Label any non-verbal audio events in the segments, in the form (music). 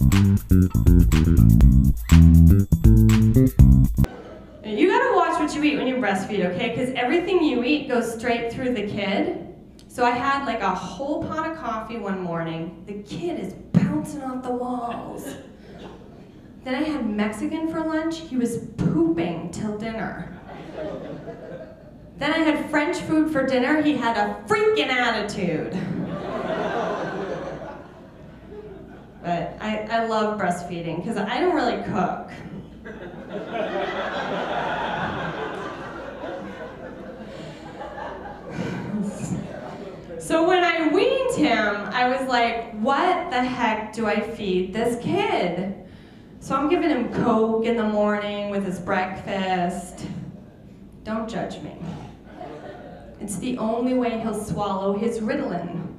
You gotta watch what you eat when you breastfeed, okay? Because everything you eat goes straight through the kid. So I had like a whole pot of coffee one morning. The kid is bouncing off the walls. Then I had Mexican for lunch. He was pooping till dinner. Then I had French food for dinner. He had a freaking attitude. But I, I love breastfeeding because I don't really cook. So when I weaned him, I was like, what the heck do I feed this kid? So I'm giving him Coke in the morning with his breakfast. Don't judge me. It's the only way he'll swallow his Ritalin.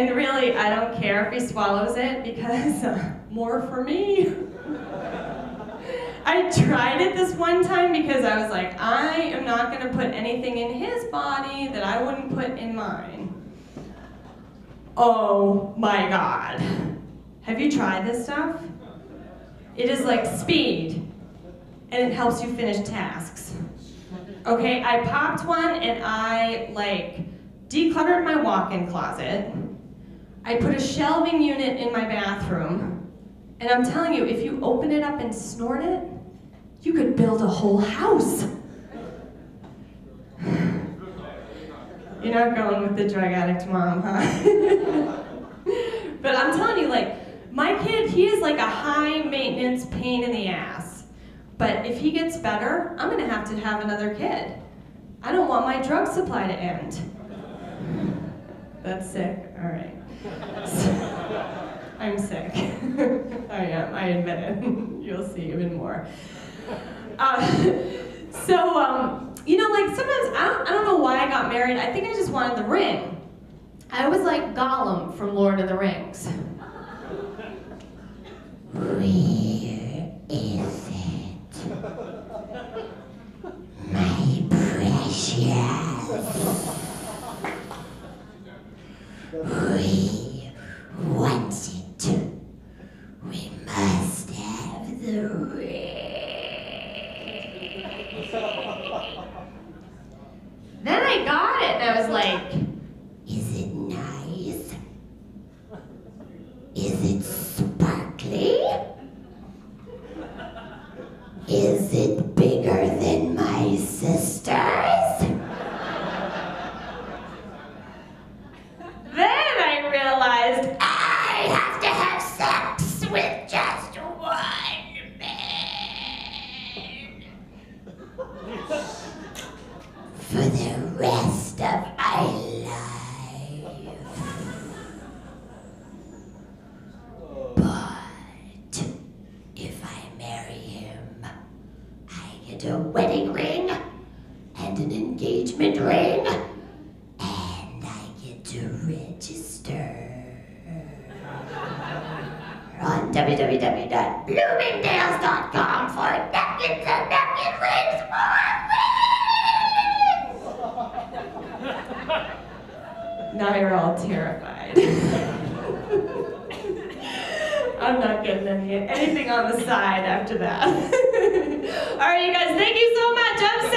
And really, I don't care if he swallows it because (laughs) more for me. I tried it this one time because I was like, I am not going to put anything in his body that I wouldn't put in mine. Oh my God. Have you tried this stuff? It is like speed, and it helps you finish tasks. Okay, I popped one and I like decluttered my walk-in closet. I put a shelving unit in my bathroom, and I'm telling you, if you open it up and snort it, you could build a whole house. (sighs) You're not going with the drug addict mom, huh? (laughs) but I'm telling you, like, my kid, he is like a high maintenance pain in the ass. But if he gets better, I'm gonna have to have another kid. I don't want my drug supply to end. That's sick, all right. (laughs) I'm sick. (laughs) I am, I admit it. (laughs) You'll see even more. Uh, so, um, you know, like sometimes, I don't, I don't know why I got married. I think I just wanted the ring. I was like Gollum from Lord of the Rings. Where is it? My precious. We want it. We must have the ring. Then I got it and I was like, Is it nice? Is it sparkly? Is it bigger than my sister's? then I realized, I have to have sex with just one man. For the rest of my life. But if I marry him, I get a wedding ring and an engagement ring, and I get to register on www.bloomingdales.com for napkins and napkin rings now you're all terrified. (laughs) I'm not getting any, anything on the side after that. (laughs) all right, you guys, thank you so much. I'm